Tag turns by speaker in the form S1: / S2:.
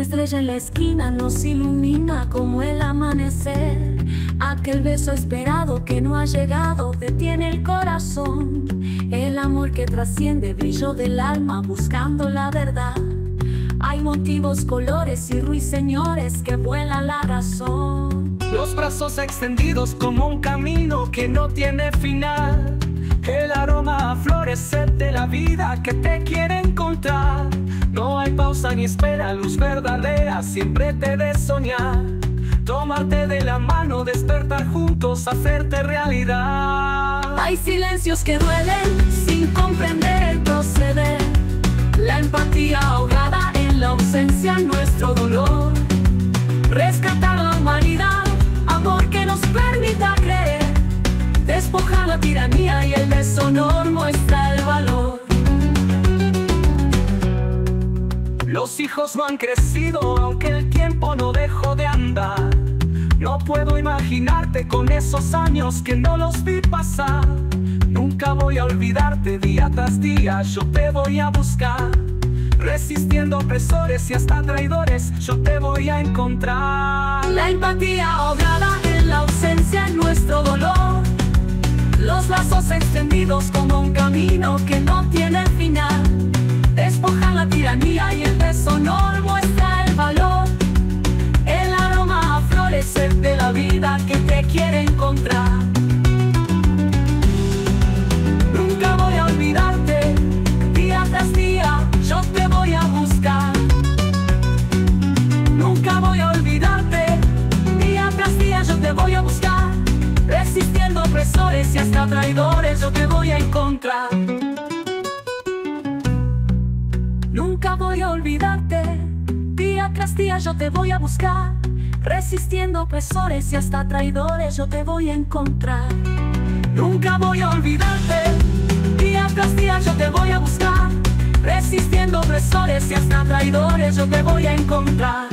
S1: Estrella en la esquina nos ilumina como el amanecer. Aquel beso esperado que no ha llegado detiene el corazón. El amor que trasciende brillo del alma buscando la verdad. Hay motivos, colores y ruiseñores que vuelan la razón.
S2: Los brazos extendidos como un camino que no tiene final. El aroma a flores de la vida que te quiere encontrar. No hay pausa ni espera, luz verdadera, siempre te de soñar. Tomarte de la mano, despertar juntos, hacerte realidad.
S1: Hay silencios que duelen sin comprender el proceder. La empatía ahogada en la ausencia, nuestro dolor. Rescatar la humanidad, amor que nos permita creer. Despojar la tiranía y el deshonor
S2: Los hijos no han crecido aunque el tiempo no dejó de andar. No puedo imaginarte con esos años que no los vi pasar. Nunca voy a olvidarte día tras día, yo te voy a buscar. Resistiendo opresores y hasta traidores, yo te voy a encontrar.
S1: La empatía ahogada en la ausencia, en nuestro dolor. Los lazos extendidos como un camino que no traidores yo te voy a encontrar. Nunca voy a olvidarte, día tras día yo te voy a buscar. Resistiendo opresores y hasta traidores yo te voy a encontrar. Nunca voy a olvidarte, día tras día yo te voy a buscar. Resistiendo opresores y hasta traidores yo te voy a encontrar.